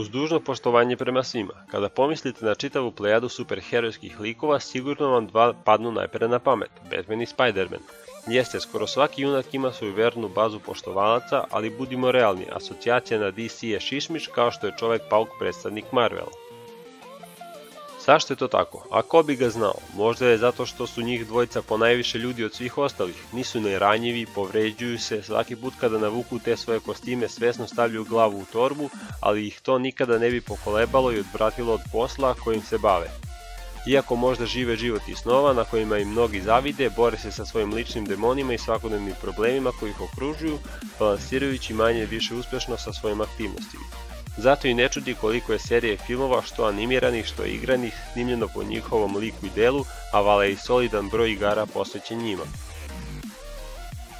Uz dužno poštovanje prema svima, kada pomislite na čitavu plejadu superherojskih likova, sigurno vam dva padnu najpre na pamet, Batman i Spider-Man. Jeste, skoro svaki junak ima svoju vernu bazu poštovalaca, ali budimo realni, asocijacija na DC je šišmiš kao što je čovjek pauk predstavnik Marvela. Zašto je to tako? A ko bi ga znao? Možda je zato što su njih dvojica po najviše ljudi od svih ostalih. Nisu neranjivi, povređuju se, svaki put kada navuku te svoje kostime svesno stavljaju glavu u torbu, ali ih to nikada ne bi pokolebalo i odvratilo od posla kojim se bave. Iako možda žive život i snova na kojima im mnogi zavide, bore se sa svojim ličnim demonima i svakodnevnim problemima koji ih okružuju, balansirajući manje više uspješno sa svojim aktivnostima. Zato i ne čudi koliko je serije filmova što animiranih što igranih snimljeno po njihovom liku i delu, a vale i solidan broj igara posvećen njima.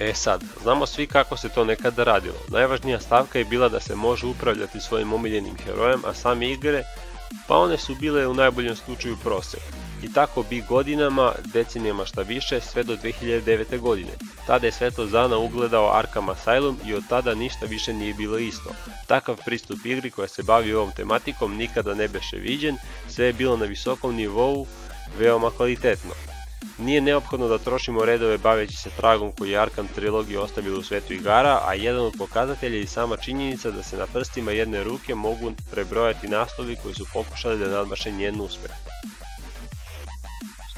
E sad, znamo svi kako se to nekada radilo. Najvažnija stavka je bila da se može upravljati svojim omiljenim herojem, a same igre, pa one su bile u najboljem slučaju prosek. I tako bi godinama, decenijama šta više, sve do 2009. godine. Tada je Zana ugledao Arkham Asylum i od tada ništa više nije bilo isto. Takav pristup igri koja se bavi ovom tematikom nikada ne beše viđen, sve je bilo na visokom nivou, veoma kvalitetno. Nije neophodno da trošimo redove baveći se tragom koji je Arkham trilogija ostavila u svetu igara, a jedan od pokazatelja je i sama činjenica da se na prstima jedne ruke mogu prebrojati naslovi koji su pokušali da nadmaše njen uspeh.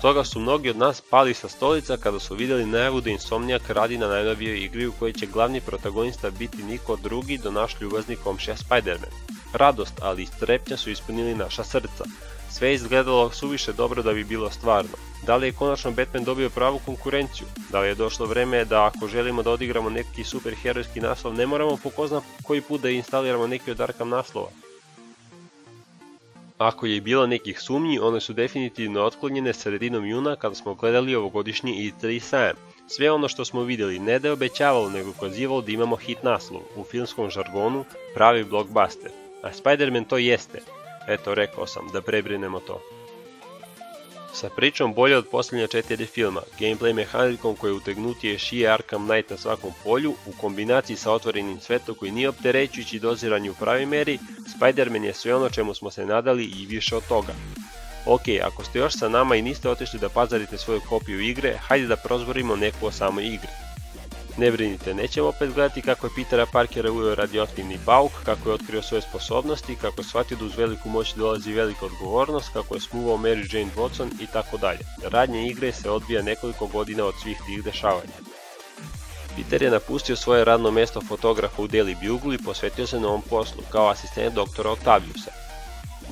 Stoga su mnogi od nas pali sa stolica kada su vidjeli najavu da Insomniac radi na najnovijoj igri u kojoj će glavni protagonista biti niko drugi do naš ljubazni komšija Spider-Man. Radost, ali i strepnja su ispunili naša srca. Sve je izgledalo suviše dobro da bi bilo stvarno. Da li je konačno Batman dobio pravu konkurenciju? Da li je došlo vreme da ako želimo da odigramo neki superherojski naslov ne moramo po koji put da instaliramo neki od Arkham naslova? Ako je i bilo nekih sumnji, one su definitivno otklonjene sredinom juna kada smo gledali ovogodišnji E3 sajam. Sve ono što smo vidjeli ne da je obećavalo nego ukazivalo da imamo hit naslov, u filmskom žargonu pravi blockbuster. A Spider-Man to jeste. Eto, rekao sam da prebrinemo to. Sa pričom bolje od posljednja četiri filma, gameplay mehanikom koji utegnutije šije Arkham Knight na svakom polju, u kombinaciji sa otvorenim svetom koji nije opterećujući doziranje u pravi meri, Spider-Man je sve ono čemu smo se nadali i više od toga. Ok, ako ste još sa nama i niste otišli da pazarite svoju kopiju igre, hajde da prozborimo neku o samoj igri. Ne brinite, nećemo opet gledati kako je Petera Parkera uveo radioaktivni bauk, kako je otkrio svoje sposobnosti, kako je shvatio da uz veliku moć dolazi velika odgovornost, kako je smuvao Mary Jane Watson i tako dalje. Radnje igre se odbija nekoliko godina od svih tih dešavanja. Peter je napustio svoje radno mjesto fotografa u Daily Bugle i posvetio se novom poslu, kao asistent doktora Octaviusa.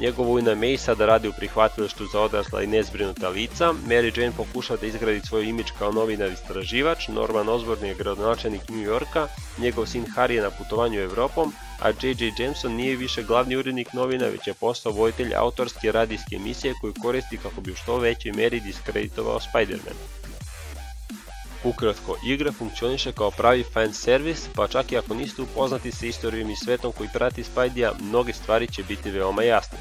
Njegov ujna May sada radi u prihvatilištu za odrasla i nezbrinuta lica, Mary Jane pokušava da izgradi svoj imidž kao novinar istraživač, Norman Osborn je gradonačelnik New Yorka, njegov sin Harry je na putovanju Evropom, a J.J. Jameson nije više glavni urednik novina, već je postao vojitelj autorske radijske emisije koju koristi kako bi u što većoj meri diskreditovao Spider-Man. Ukratko, igra funkcioniše kao pravi fan servis, pa čak i ako niste upoznati sa istorijom i svetom koji prati Spidey-a, mnoge stvari će biti veoma jasne.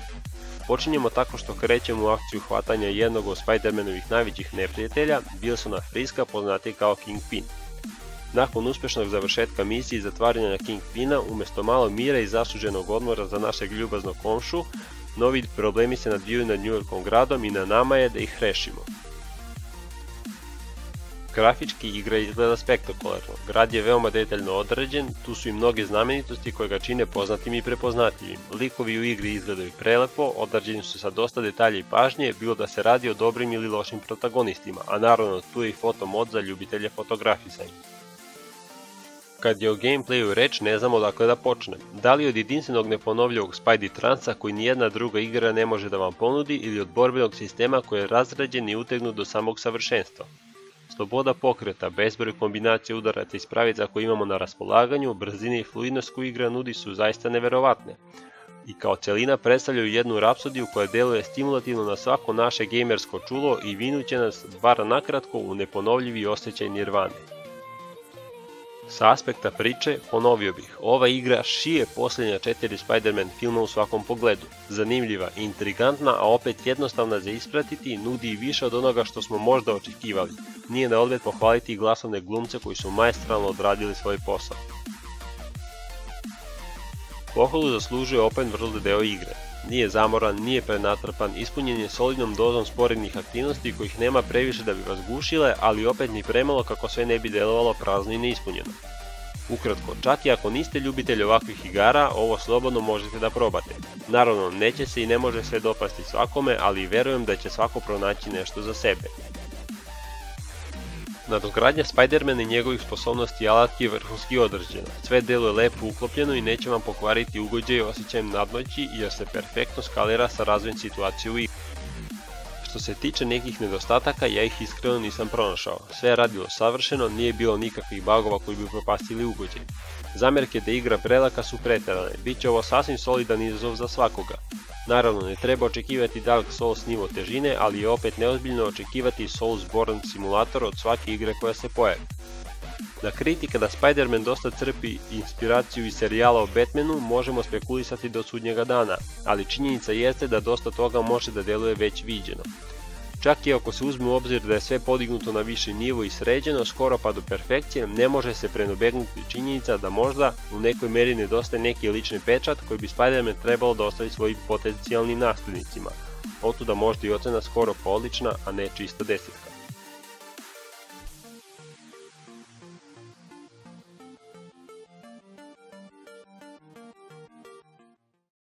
Počinjemo tako što krećemo u akciju hvatanja jednog od Spider-Manovih najvećih neprijatelja, Wilsona Friska poznati kao Kingpin. Nakon uspješnog završetka misije i zatvaranja Kingpina, umjesto malo mira i zasuđenog odmora za našeg ljubaznog komšu, novi problemi se nadviju nad New Yorkom gradom i na nama je da ih rešimo. Grafički igra izgleda spektakularno, grad je veoma detaljno određen, tu su i mnoge znamenitosti koje ga čine poznatim i prepoznatljivim. Likovi u igri izgledaju prelepo, odrađeni su sa dosta detalja i pažnje, bilo da se radi o dobrim ili lošim protagonistima, a naravno tu je i fotomod za ljubitelje fotografisanja. Kad je o gameplayu reč, ne znamo dakle da počnem. Da li od jedinstvenog neponovljivog Spidey transa koji nijedna druga igra ne može da vam ponudi ili od borbenog sistema koji je razrađen i utegnut do samog savršenstva. Sloboda pokreta, bezbroj kombinacija udaraca i spravica koje imamo na raspolaganju, brzine i fluidnost koju igra nudi su zaista neverovatne. I kao celina predstavljaju jednu rapsodiju koja deluje stimulativno na svako naše gamersko čulo i vinuće nas, bar nakratko, u neponovljivi osjećaj nirvane. Sa aspekta priče, ponovio bih, ova igra šije posljednja četiri Spider-Man filma u svakom pogledu. Zanimljiva, intrigantna, a opet jednostavna za ispratiti, nudi i više od onoga što smo možda očekivali. Nije na odmet pohvaliti i glasovne glumce koji su majstralno odradili svoj posao. Pohvalu zaslužuje open world deo igre. Nije zamoran, nije prenatrpan, ispunjen je solidnom dozom sporednih aktivnosti kojih nema previše da bi vas gušile, ali opet ni premalo kako sve ne bi delovalo prazno i neispunjeno. Ukratko, čak i ako niste ljubitelj ovakvih igara, ovo slobodno možete da probate. Naravno, neće se i ne može sve dopasti svakome, ali verujem da će svako pronaći nešto za sebe. Nadogradnja Spidermana i njegovih sposobnosti i alatki je vrhunski određena. Sve deluje lepo uklopljeno i neće vam pokvariti ugođaj osjećajem nadnoći jer se perfektno skalira sa razvojem situacije u. Što se tiče nekih nedostataka, ja ih iskreno nisam pronašao. Sve je radilo savršeno, nije bilo nikakvih bagova koji bi propastili ugođaj. Zamjerke da igra prelaka su preterane, bit će ovo sasvim solidan izazov za svakoga. Naravno, ne treba očekivati Dark Souls nivo težine, ali je opet neozbiljno očekivati Soulsborne simulator od svake igre koja se pojavi. Na kritika da Spider-Man dosta crpi inspiraciju iz serijala o Batmanu možemo spekulisati do sudnjega dana, ali činjenica jeste da dosta toga može da deluje već viđeno. Čak i ako se uzme u obzir da je sve podignuto na viši nivo i sređeno skoro pa do perfekcije, ne može se prenobegnuti činjenica da možda u nekoj meri nedostaje neki lični pečat koji bi Spider-Man trebalo da ostavi svojim potencijalnim nasljednicima. Otuda možda i ocena skoro pa odlična, a ne čista desetka.